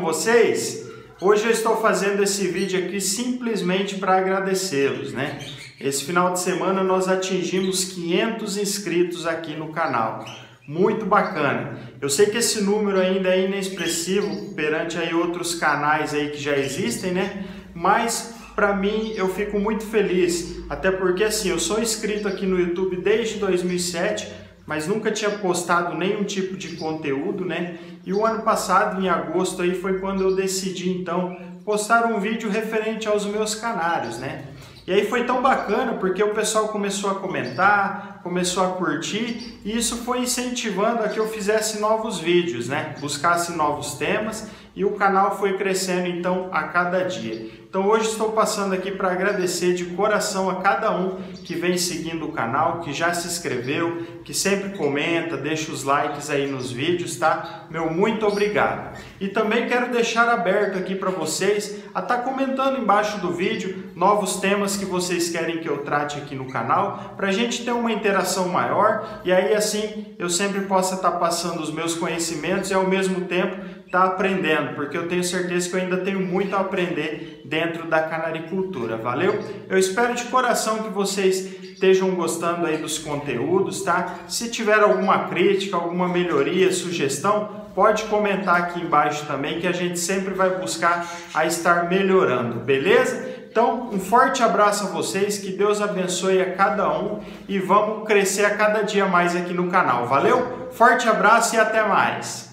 vocês? Hoje eu estou fazendo esse vídeo aqui simplesmente para agradecê-los, né? Esse final de semana nós atingimos 500 inscritos aqui no canal. Muito bacana. Eu sei que esse número ainda é inexpressivo perante aí outros canais aí que já existem, né? Mas para mim eu fico muito feliz, até porque assim, eu sou inscrito aqui no YouTube desde 2007 mas nunca tinha postado nenhum tipo de conteúdo, né? E o ano passado, em agosto, aí foi quando eu decidi então postar um vídeo referente aos meus canários, né? E aí foi tão bacana porque o pessoal começou a comentar, começou a curtir e isso foi incentivando a que eu fizesse novos vídeos, né? Buscasse novos temas e o canal foi crescendo então a cada dia. Então hoje estou passando aqui para agradecer de coração a cada um que vem seguindo o canal, que já se inscreveu, que sempre comenta, deixa os likes aí nos vídeos, tá? Meu muito obrigado. E também quero deixar aberto aqui para vocês a estar tá comentando embaixo do vídeo novos temas que vocês querem que eu trate aqui no canal, para a gente ter uma interação maior e aí assim eu sempre possa estar tá passando os meus conhecimentos e ao mesmo tempo estar tá aprendendo, porque eu tenho certeza que eu ainda tenho muito a aprender dentro da canaricultura, valeu? Eu espero de coração que vocês estejam gostando aí dos conteúdos, tá? Se tiver alguma crítica, alguma melhoria, sugestão, pode comentar aqui embaixo também que a gente sempre vai buscar a estar melhorando, beleza? Então, um forte abraço a vocês, que Deus abençoe a cada um e vamos crescer a cada dia mais aqui no canal. Valeu? Forte abraço e até mais!